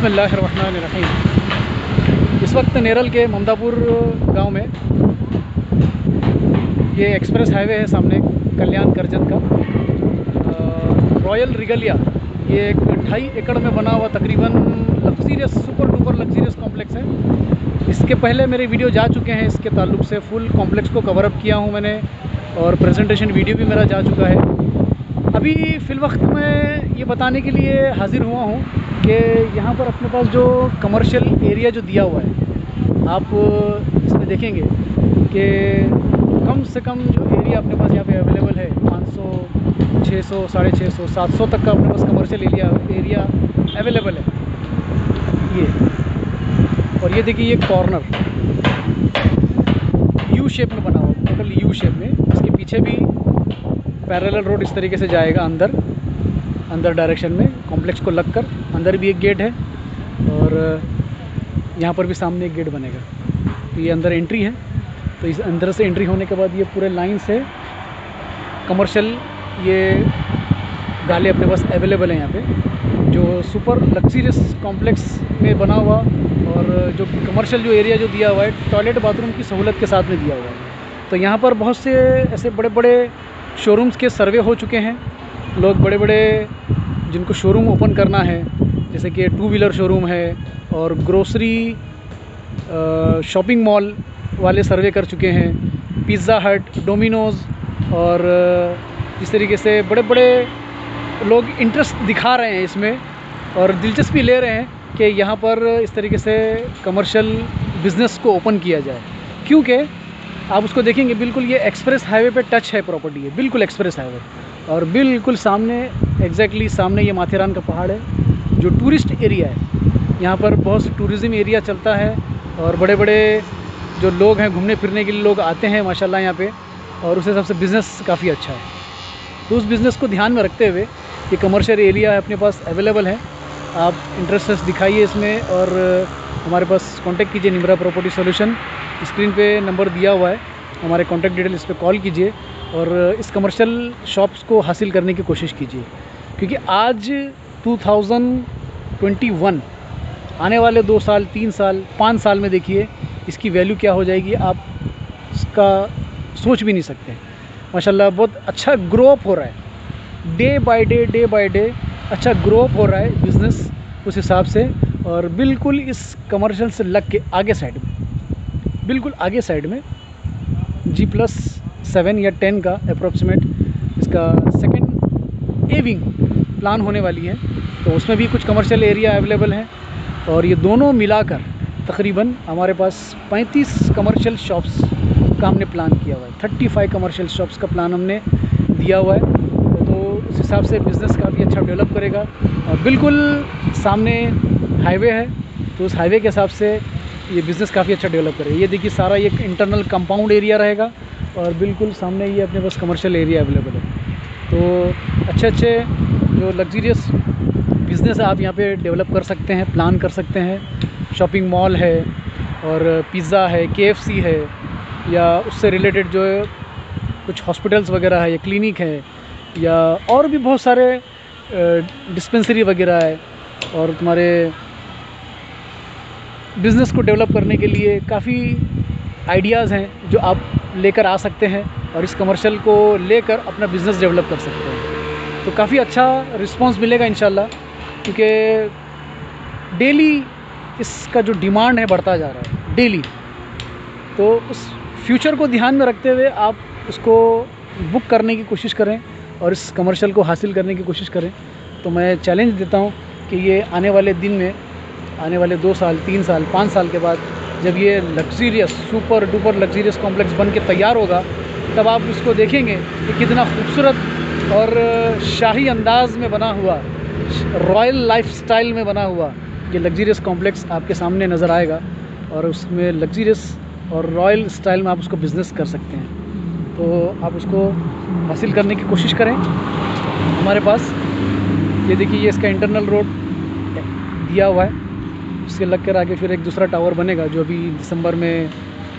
बिस्मिल्लाहिर्रहमानिर्रहीम। इस वक्त नेरल के ममदापुर गाँव में ये एक्सप्रेस हाईवे है सामने कल्याण करजन का रॉयल रिगलिया, ये एक ढाई एकड़ में बना हुआ तकरीबन luxurious, super duper luxurious complex है। इसके पहले मेरे वीडियो जा चुके हैं, इसके ताल्लुक से फुल कॉम्प्लेक्स को कवर अप किया हूँ मैंने और प्रेजेंटेशन वीडियो भी मेरा जा चुका है। अभी फ़िल वक्त मैं ये बताने के लिए हाज़िर हुआ हूँ कि यहाँ पर अपने पास जो कमर्शियल एरिया जो दिया हुआ है, आप इसमें देखेंगे कि कम से कम जो एरिया अपने पास यहाँ पे अवेलेबल है 500 600 साढ़े छः सौ, सात सौ तक का अपने पास कमर्शियल एरिया एरिया अवेलेबल है। ये। और ये देखिए, ये कॉर्नर यू शेप में बना हुआ टोटल यू शेप में। इसके पीछे भी पैरेलल रोड इस तरीके से जाएगा अंदर अंदर डायरेक्शन में कॉम्प्लेक्स को लगकर। अंदर भी एक गेट है और यहाँ पर भी सामने एक गेट बनेगा। तो ये अंदर एंट्री है। तो इस अंदर से एंट्री होने के बाद ये पूरे लाइन से कमर्शियल ये गाले अपने पास अवेलेबल हैं यहाँ पे। जो सुपर लग्जीरियस कॉम्प्लेक्स में बना हुआ और, जो कमर्शियल जो एरिया जो दिया हुआ है टॉयलेट बाथरूम की सहूलत के साथ में दिया हुआ है। तो यहाँ पर बहुत से ऐसे बड़े बड़े शोरूम्स के सर्वे हो चुके हैं। लोग बड़े बड़े जिनको शोरूम ओपन करना है, जैसे कि टू व्हीलर शोरूम है और ग्रोसरी शॉपिंग मॉल वाले सर्वे कर चुके हैं। पिज़्ज़ा हट डोमिनोज़ और इस तरीके से बड़े बड़े लोग इंटरेस्ट दिखा रहे हैं इसमें और दिलचस्पी ले रहे हैं कि यहाँ पर इस तरीके से कमर्शियल बिज़नेस को ओपन किया जाए। क्योंकि आप उसको देखेंगे, बिल्कुल ये एक्सप्रेस हाईवे पे टच है प्रॉपर्टी है बिल्कुल एक्सप्रेस हाईवे और बिल्कुल सामने एग्जैक्टली सामने ये माथेरान का पहाड़ है, जो टूरिस्ट एरिया है। यहाँ पर बहुत से टूरिज़्म एरिया चलता है और बड़े बड़े जो लोग हैं घूमने फिरने के लिए लोग आते हैं, माशाल्लाह यहाँ पे, और उस हिसाब से बिज़नेस काफ़ी अच्छा है। तो उस बिज़नेस को ध्यान में रखते हुए ये कमर्शियल एरिया अपने पास अवेलेबल है। आप इंटरेस्ट दिखाइए इसमें और हमारे पास कांटेक्ट कीजिए निमरा प्रॉपर्टी सॉल्यूशन स्क्रीन पे नंबर दिया हुआ है। हमारे कॉन्टैक्ट डिटेल इस पर कॉल कीजिए और इस कमर्शियल शॉप्स को हासिल करने की कोशिश कीजिए। क्योंकि आज 2021 आने वाले दो साल, तीन साल, पाँच साल में देखिए, इसकी वैल्यू क्या हो जाएगी, आप इसका सोच भी नहीं सकते। माशाल्लाह, बहुत अच्छा ग्रो अप हो रहा है। Day by day day by day अच्छा ग्रो अप हो रहा है बिज़नेस उस हिसाब से और बिल्कुल इस कमर्शियल से लग के आगे साइड में। बिल्कुल आगे साइड में जी प्लस सेवन या टेन का अप्रोक्सीमेट इसका सेकेंड ए विंग प्लान होने वाली है। तो उसमें भी कुछ कमर्शियल एरिया अवेलेबल हैं और ये दोनों मिलाकर तकरीबन हमारे पास 35 कमर्शियल शॉप्स का हमने प्लान किया हुआ है। 35 कमर्शियल शॉप्स का प्लान हमने दिया हुआ है। तो उस हिसाब से बिज़नेस काफ़ी अच्छा डेवलप करेगा। और बिल्कुल सामने हाईवे है तो उस हाईवे के हिसाब से ये बिज़नेस काफ़ी अच्छा डेवलप करेगा। ये देखिए, सारा ये इंटरनल कंपाउंड एरिया रहेगा और बिल्कुल सामने ये अपने पास कमर्शियल एरिया अवेलेबल है। तो अच्छे अच्छे जो लग्जरियस बिज़नेस आप यहाँ पे डेवलप कर सकते हैं प्लान कर सकते हैं। शॉपिंग मॉल है और पिज़्ज़ा है के है या उससे रिलेटेड जो कुछ हॉस्पिटल्स वगैरह है या क्लिनिक है या और भी बहुत सारे डिस्पेंसरी वगैरह है और तुम्हारे बिज़नेस को डेवलप करने के लिए काफ़ी आइडियाज़ हैं जो आप लेकर आ सकते हैं और इस कमर्शियल को लेकर अपना बिज़नेस डेवलप कर सकते हैं। तो काफ़ी अच्छा रिस्पांस मिलेगा इन क्योंकि डेली इसका जो डिमांड है बढ़ता जा रहा है डेली तो उस फ्यूचर को ध्यान में रखते हुए आप उसको बुक करने की कोशिश करें और इस कमर्शियल को हासिल करने की कोशिश करें। तो मैं चैलेंज देता हूँ कि ये आने वाले दिन में आने वाले दो साल, तीन साल, पाँच साल के बाद जब ये luxurious super duper luxurious complex बन के तैयार होगा, तब आप इसको देखेंगे कि कितना खूबसूरत और शाही अंदाज में बना हुआ, रॉयल लाइफस्टाइल में बना हुआ ये लग्जीरियस कॉम्प्लेक्स आपके सामने नज़र आएगा और उसमें लग्जीरियस और रॉयल स्टाइल में आप उसको बिज़नेस कर सकते हैं। तो आप उसको हासिल करने की कोशिश करें हमारे पास। ये देखिए, ये इसका इंटरनल रोड दिया हुआ है। उसके लग कर आगे फिर एक दूसरा टावर बनेगा, जो अभी दिसंबर में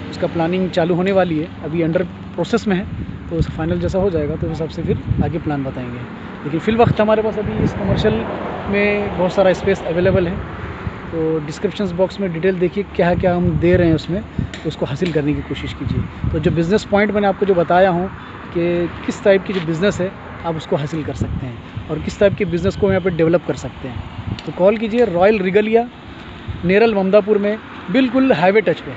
उसका प्लानिंग चालू होने वाली है। अभी अंडर प्रोसेस में है तो उसका फाइनल जैसा हो जाएगा तो उस हिसाब से फिर आगे प्लान बताएँगे। लेकिन फिल वक्त हमारे पास अभी इस कमर्शियल में बहुत सारा स्पेस अवेलेबल है। तो डिस्क्रिप्शन बॉक्स में डिटेल देखिए क्या क्या हम दे रहे हैं उसमें तो उसको हासिल करने की कोशिश कीजिए। तो जो बिज़नेस पॉइंट मैंने आपको जो बताया हूँ कि किस टाइप की जो बिज़नेस है, आप उसको हासिल कर सकते हैं और किस टाइप के बिज़नेस को यहाँ पर डेवलप कर सकते हैं। तो कॉल कीजिए रॉयल रिगलिया नेरल ममदापुर में बिल्कुल हाईवे टच पे।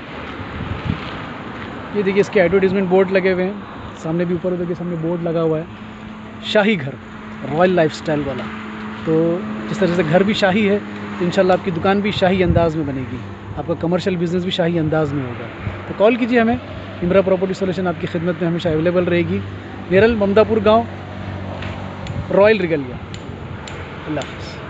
ये देखिए, इसके एडवर्टीज़मेंट बोर्ड लगे हुए हैं। सामने भी ऊपर देखिए, सामने बोर्ड लगा हुआ है। शाही घर रॉयल लाइफस्टाइल वाला। तो जिस तरह से घर भी शाही है तो इंशाल्लाह आपकी दुकान भी शाही अंदाज़ में बनेगी। आपका कमर्शियल बिज़नेस भी शाही अंदाज़ में होगा। तो कॉल कीजिए हमें। इमरा प्रॉपर्टी सोल्यूशन आपकी खिदमत में हमेशा अवेलेबल रहेगी। नेरल ममदापुर गाँव रॉयल रिगलिया। अल्लाह हाफ़